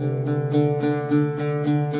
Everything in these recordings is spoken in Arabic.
Thank you.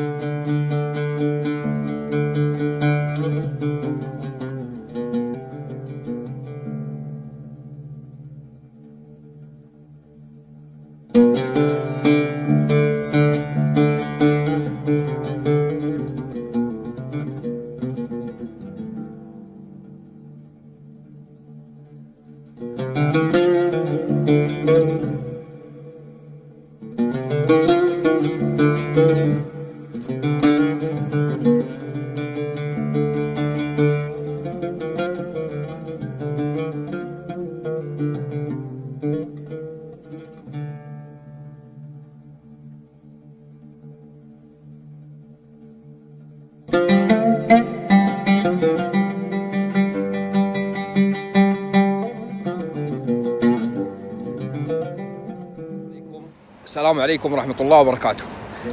السلام عليكم ورحمة الله وبركاته.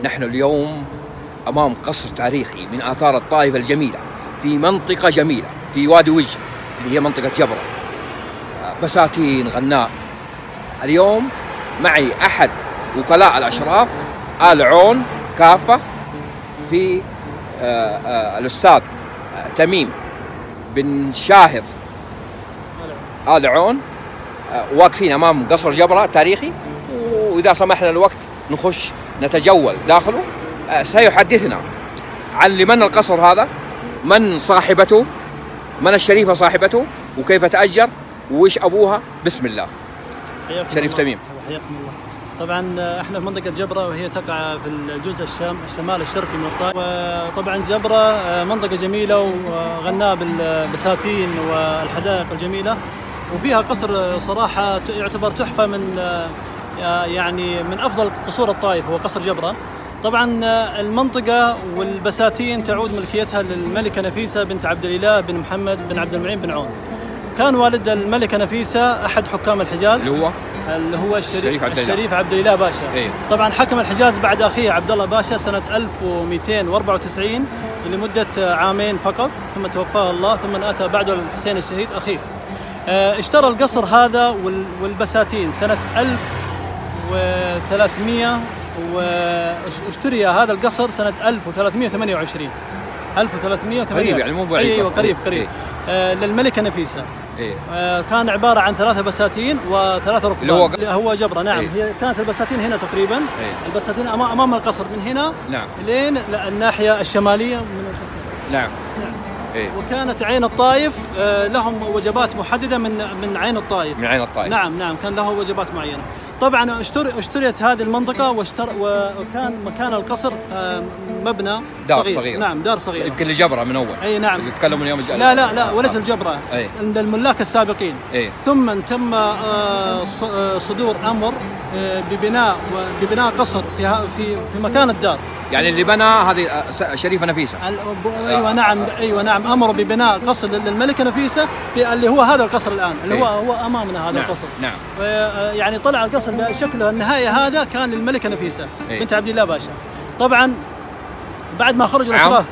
نحن اليوم أمام قصر تاريخي من آثار الطائف الجميلة في منطقة جميلة في وادي وج اللي هي منطقة جبرة بساتين غناء. اليوم معي أحد وكلاء الأشراف آل عون كافة في آه، آه، الأستاذ آه، تميم بن شاهر. آل عون. واقفين أمام قصر جبرة تاريخي. وإذا سمح لنا الوقت نخش نتجول داخله. آه، سيحدثنا عن لمن القصر هذا من صاحبته من الشريفة صاحبته وكيف تأجر وش أبوها. بسم الله. شريف الله. تميم. حياكم الله. طبعا آه، إحنا في منطقة جبرة وهي تقع في الجزء الشام الشمال الشرقي من الطائف. وطبعا جبرة آه، منطقة جميلة وغناء بالبساتين والحدائق الجميلة. وفيها قصر صراحة ت- يعتبر تحفة من يعني من أفضل قصور الطائف هو قصر جبرة. طبعا آه، المنطقة والبساتين تعود ملكيتها للملكة نفيسة بنت عبد الإله بن محمد بن عبد المعين بن عون. كان والد الملكة نفيسة أحد حكام الحجاز. اللي هو؟ اللي هو الشريف, عبد. الشريف عبد الإله باشا. إيه. طبعا حكم الحجاز بعد أخيه عبد الله باشا سنة 1294 لمدة عامين فقط ثم توفاه الله ثم أتى بعده الحسين الشهيد أخيه. آه، اشترى القصر هذا وال- والبساتين سنة 1300 واشتري هذا القصر سنة 1328 1328 قريب يعني مو بعيد. أيوه قريب إيه. قريب. آه، للملكة نفيسة. إيه. آه، كان عبارة عن ثلاثة بساتين وثلاثة ركبان. اللي هو- هو جبرة. نعم. إيه. هي كانت البساتين هنا تقريبا. إيه. البساتين أمام القصر من هنا نعم. لين الناحية الشمالية من القصر. نعم. نعم. إيه. وكانت عين الطائف آه، لهم وجبات محددة من من عين الطائف. من عين الطائف. نعم نعم. كان له وجبات معينة. طبعا اشتري اشتريت هذه المنطقة واشتر وكان مكان القصر آه، مبنى دار صغير. صغيرة. نعم دار صغيرة يمكن لجبرة من أول. إي نعم. يتكلموا اليوم لا لا لا وليس آه. الجبرة أي. عند الملاك السابقين. إيه ثم تم آه، صدور أمر ببناء ببناء قصر في في مكان الدار. يعني اللي بنى هذه آه، شريفة نفيسة أيوه نعم أيوه نعم امروا ببناء قصر للملكة نفيسة في اللي هو هذا القصر الآن اللي هو إيه. هو أمامنا هذا نعم القصر نعم آه، يعني طلع القصر بشكله النهائي هذا كان للملكة نفيسة إيه. بنت عبد الله باشا طبعا بعد ما عام؟ الأشراف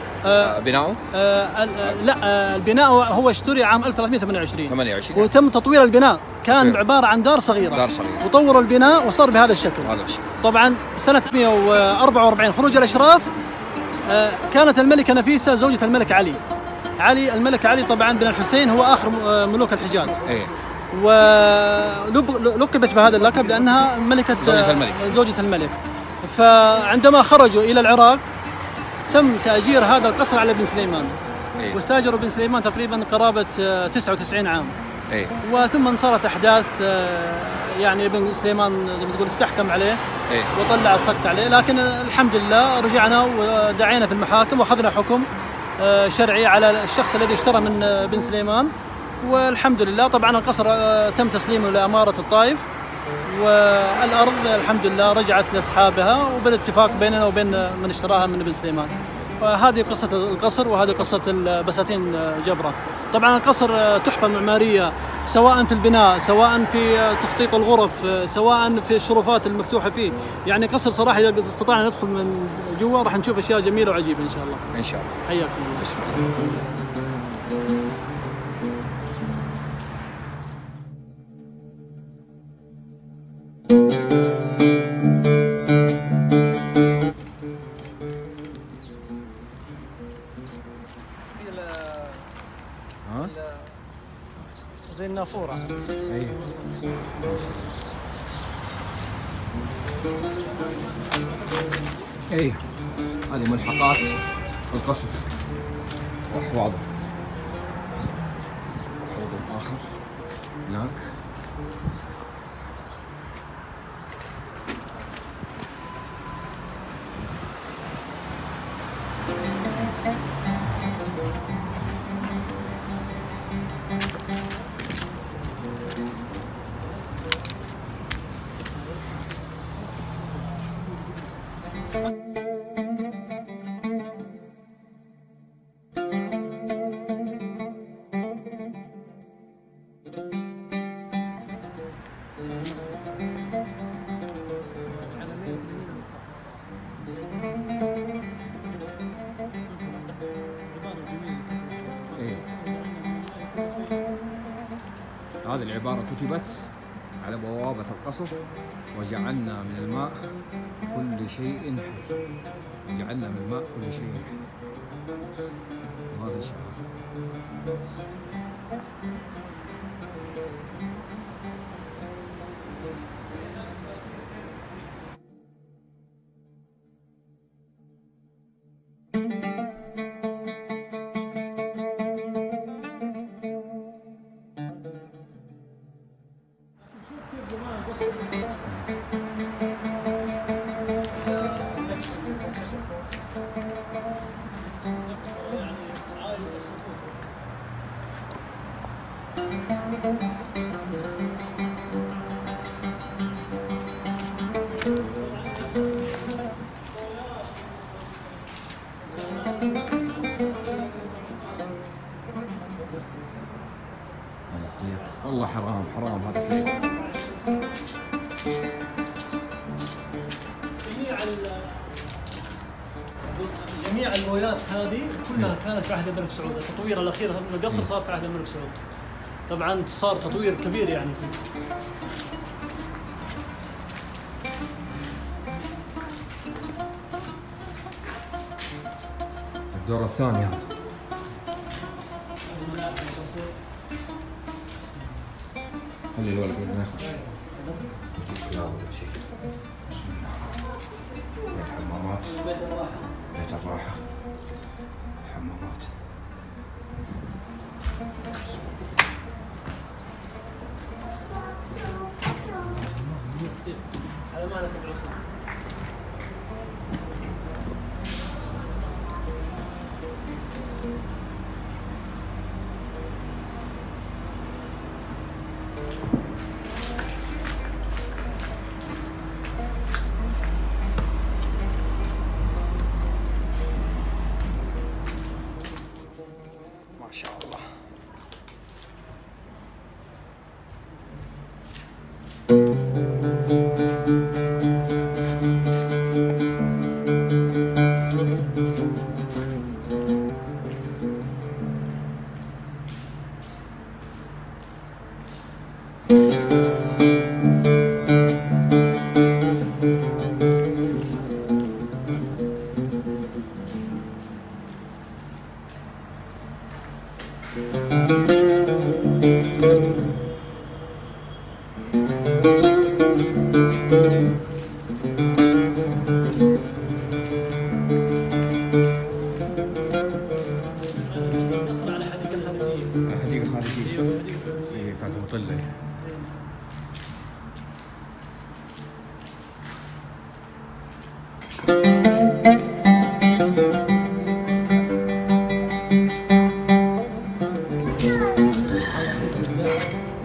بناؤه آه، آه، لا آه، البناء هو- اشتري عام 1328 28 وتم تطوير البناء. كان. عبارة عن دار صغيرة. دار صغيرة. وطوروا البناء وصار بهذا الشكل. هذا الشيء طبعا سنة 144 خروج الأشراف آه، كانت الملكة نفيسة زوجة الملك علي. علي الملك علي طبعا بن الحسين هو آخر آه، ملوك الحجاز. إيه. ولقبت بهذا اللقب لأنها ملكة زوجة الملك. زوجة الملك. فعندما خرجوا إلى العراق تم تأجير هذا القصر على ابن سليمان. إيه. واستاجروا ابن سليمان تقريبا قرابة آه، 99 عام. إيه. وثم صارت أحداث آه، يعني ابن سليمان زي ما تقول استحكم عليه إيه. وطلع الصك عليه. لكن الحمد لله رجعنا ودعينا في المحاكم وأخذنا حكم آه، شرعي على الشخص الذي اشترى من آه، بن سليمان. والحمد لله طبعا القصر آه، تم تسليمه لأمارة الطائف. والأرض الحمد لله رجعت لأصحابها وبدا اتفاق بيننا وبين من اشتراها من ابن سليمان. وهذه قصة القصر وهذه قصة البساتين جبرة. طبعا القصر تحفة معمارية سواء في البناء سواء في تخطيط الغرف سواء في الشرفات المفتوحة فيه. يعني قصر صراحة إذا استطعنا ندخل من جوا راح نشوف أشياء جميلة وعجيبة إن شاء الله. إن شاء الله. حياكم الله. أيوه هذه ملحقات القصر. واحواضه حوض آخر. هناك. هذه العبارة كتبت على بوابة القصر وجعلنا من الماء كل شيء حي. وجعلنا من الماء كل شيء حي. وهذا شعار والله حرام حرام هذا جميع جميع المويات هذه كلها كانت في عهد الملك سعود. التطوير الأخير هذا القصر صار في عهد الملك سعود. طبعا صار تطوير كبير يعني. فيه الدور الثاني هذا خلي الولد ما يخش. بسم الله بيت حمامات. بيت الراحة حمامات. على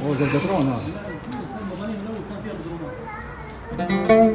هو زاد درون هذا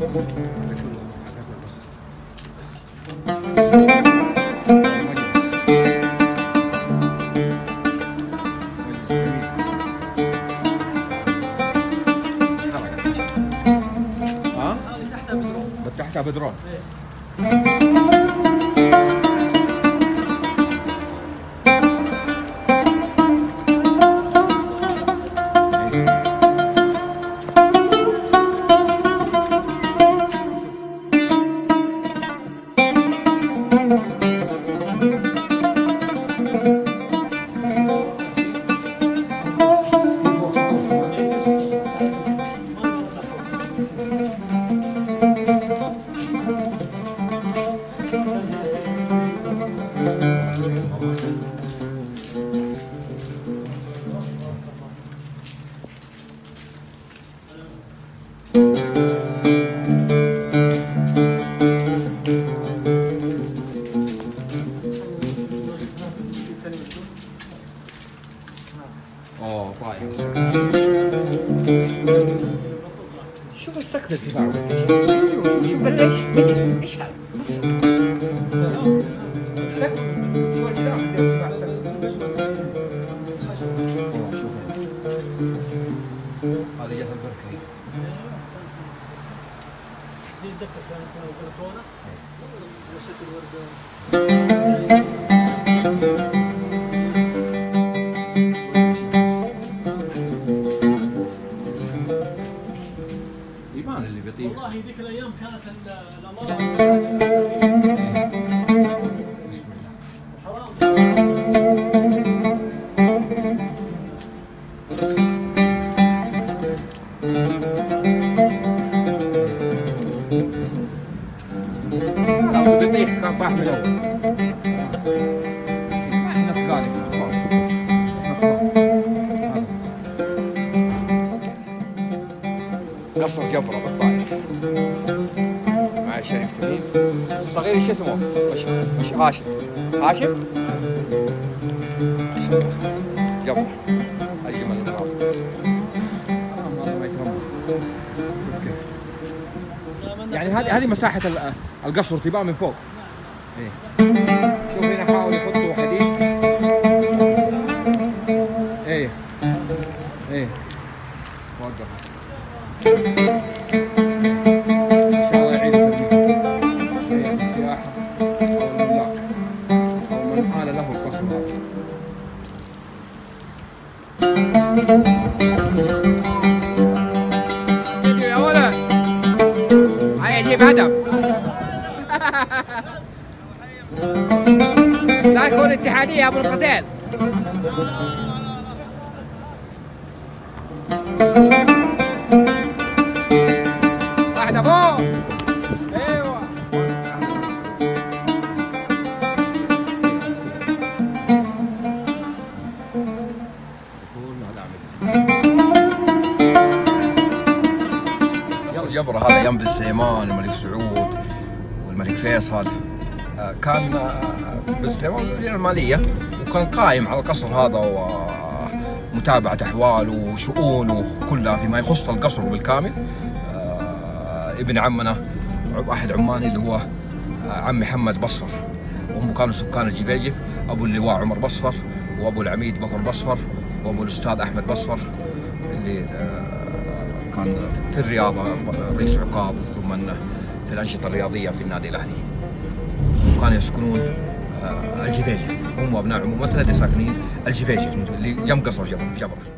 Gracias. جهه البركة. زي الدكه كانت البلكونه وست الورد مش شاء الله جبره أجمل كيف يعني هذه هذه مساحة ال- القصر تبان من فوق. إيه. يا ولد لا يكون اتحادية يا ابو القتيل جبرة هذا أيام بن سليمان الملك سعود والملك فيصل. آه، كان آه، بن سليمان وزير المالية وكان قائم على القصر هذا ومتابعة أحواله وشؤونه كلها فيما يخص القصر بالكامل. آه، ابن عمنا أحد عماني اللي هو عم محمد بصفر. وهم كانوا سكان الجفيجف أبو اللواء عمر بصفر وأبو العميد بكر بصفر وأبو الأستاذ أحمد بصفر اللي كان في الرياضة رئيس عقاب ثم في الأنشطة الرياضية في النادي الأهلي. وكانوا يسكنون آه، الجفيجف هم وأبناء عمومتنا اللي ساكنين الجفيجف اللي جنب قصر جبل في جبل.